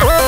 We're